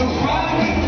Friday